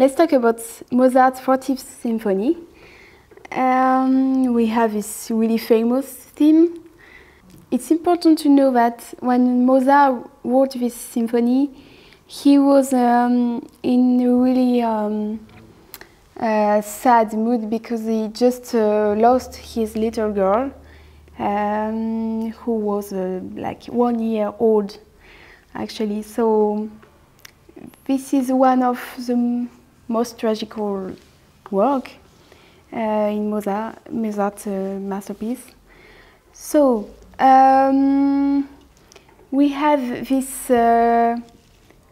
let's talk about Mozart's 40th Symphony. Um, we have this really famous theme. It's important to know that when Mozart wrote this symphony, he was um, in a really um, uh, sad mood because he just uh, lost his little girl, um, who was uh, like one year old, actually. So this is one of the most tragical work uh, in Mozart, Mozart's uh, masterpiece. So um, we have this uh,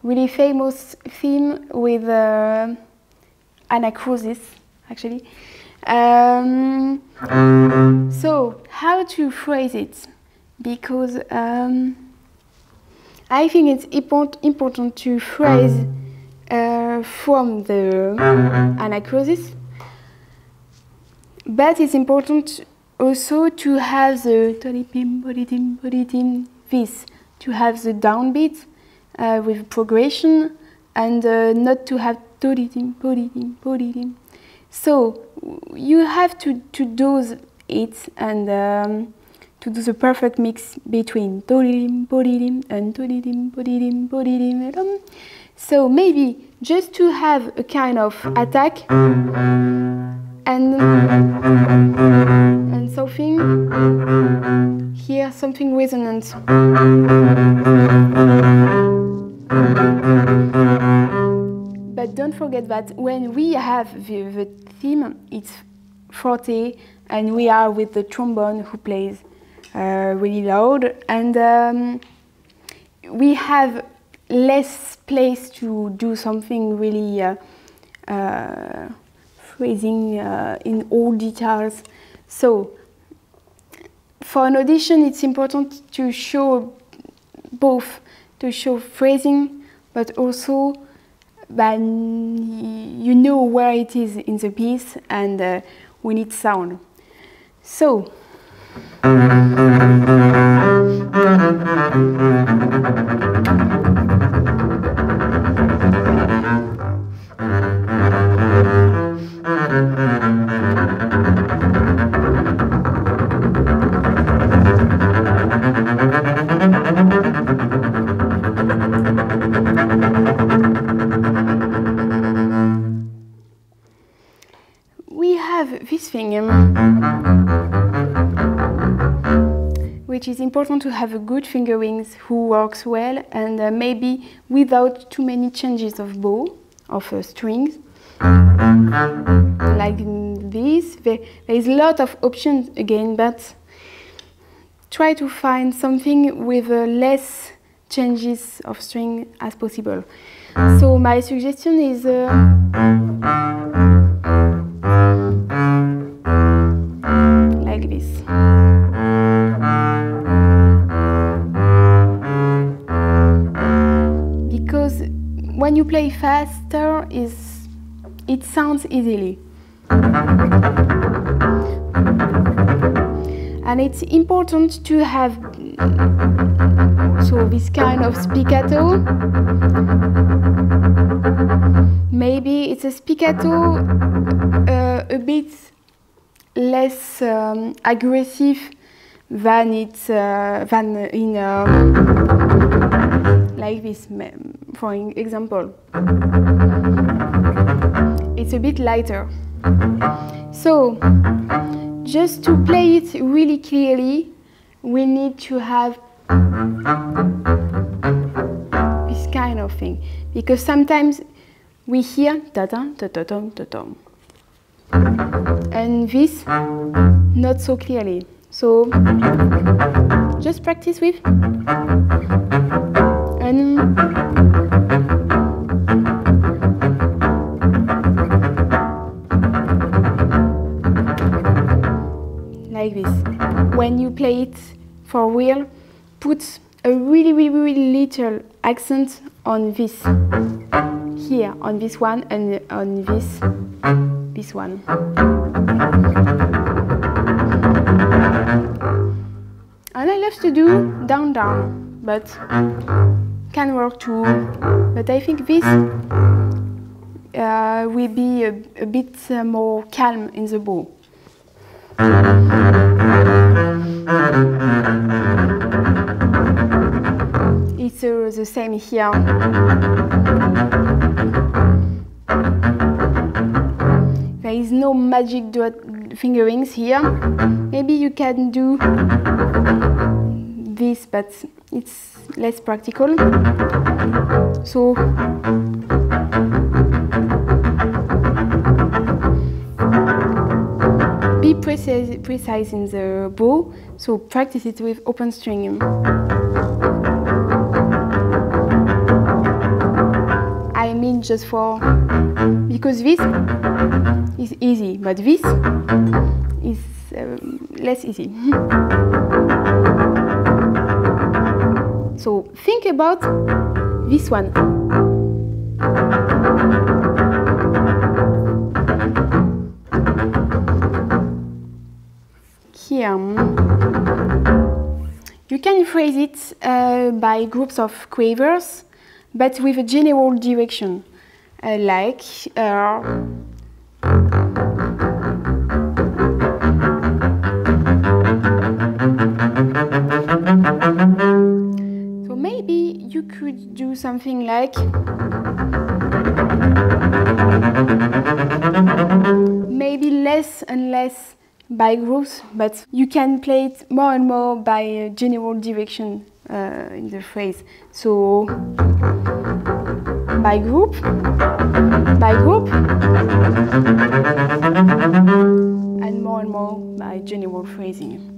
really famous theme with uh, anacrusis, actually. Um, so how to phrase it? Because um, I think it's important to phrase uh, from the anacrusis, but it's important also to have the this, to have the downbeat uh, with progression and uh, not to have so you have to, to dose it and um, to do the perfect mix between and so maybe just to have a kind of attack and and something here something resonant. But don't forget that when we have the, the theme it's forte and we are with the trombone who plays uh, really loud. And um, we have less place to do something really uh, uh, phrasing uh, in all details. So for an audition it's important to show both, to show phrasing but also that you know where it is in the piece and uh, we need sound. So we have this thing um, which is important to have a good fingerings who works well and uh, maybe without too many changes of bow of uh, strings. Like this there, there is a lot of options again but try to find something with uh, less changes of string as possible so my suggestion is uh, like this. Because when you play faster, is it sounds easily. And it's important to have so this kind of spiccato. Maybe it's a spiccato uh, a bit less um, aggressive than it's uh, than in um, like this for example it's a bit lighter so just to play it really clearly we need to have this kind of thing because sometimes we hear ta ta ta ta ta ta ta and this not so clearly. So just practice with When you play it for real, put a really, really, really little accent on this here, on this one, and on this this one. And I love to do down down, but can work too. But I think this uh, will be a, a bit uh, more calm in the bow. It's uh, the same here. There is no magic fingerings here. Maybe you can do this, but it's less practical. So in the bow, so practice it with open string. I mean just for, because this is easy, but this is um, less easy. so think about this one. You can phrase it uh, by groups of quavers, but with a general direction, uh, like uh, So maybe you could do something like by groups, but you can play it more and more by a general direction uh, in the phrase. So by group, by group, and more and more by general phrasing.